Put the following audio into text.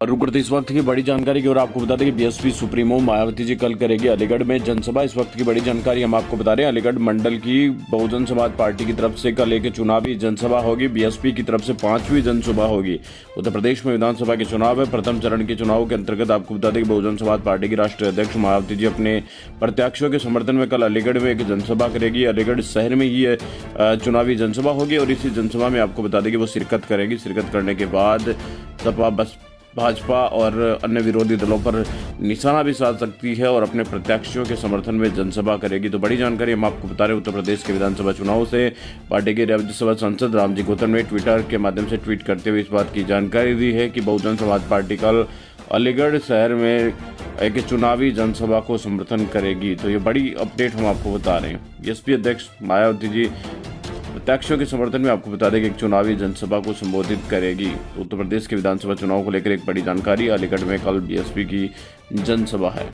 रुक करते इस वक्त की बड़ी जानकारी की और आपको बता दें कि बीएसपी सुप्रीमो मायावती जी कल करेगी अलीगढ़ में जनसभा। इस वक्त की बड़ी जानकारी हम आपको बता रहे हैं अलीगढ़ मंडल की बहुजन समाज पार्टी की तरफ़ से कल एक चुनावी जनसभा होगी। बीएसपी की तरफ़ से पांचवी जनसभा होगी। उत्तर प्रदेश में विधानसभा के चुनाव है। प्रथम चरण के चुनाव के अंतर्गत आपको बता दें कि बहुजन समाज पार्टी की राष्ट्रीय अध्यक्ष मायावती जी अपने प्रत्याशियों के समर्थन में कल अलीगढ़ में एक जनसभा करेगी। अलीगढ़ शहर में ही चुनावी जनसभा होगी और इसी जनसभा में आपको बता दें कि वो शिरकत करेगी। शिरकत करने के बाद सपा बस भाजपा और अन्य विरोधी दलों पर निशाना भी साध सकती है और अपने प्रत्याशियों के समर्थन में जनसभा करेगी। तो बड़ी जानकारी हम आपको बता रहे उत्तर प्रदेश के विधानसभा चुनाव से पार्टी के राज्यसभा सांसद रामजी गौतम ने ट्विटर के माध्यम से ट्वीट करते हुए इस बात की जानकारी दी है कि बहुजन समाज पार्टी कल अलीगढ़ शहर में एक चुनावी जनसभा को समर्थन करेगी। तो ये बड़ी अपडेट हम आपको बता रहे हैं। एसपी अध्यक्ष मायावती जी प्रत्याशियों के समर्थन में आपको बता दें कि एक चुनावी जनसभा को संबोधित करेगी। उत्तर प्रदेश के विधानसभा चुनाव को लेकर एक बड़ी जानकारी, अलीगढ़ में कल बीएसपी की जनसभा है।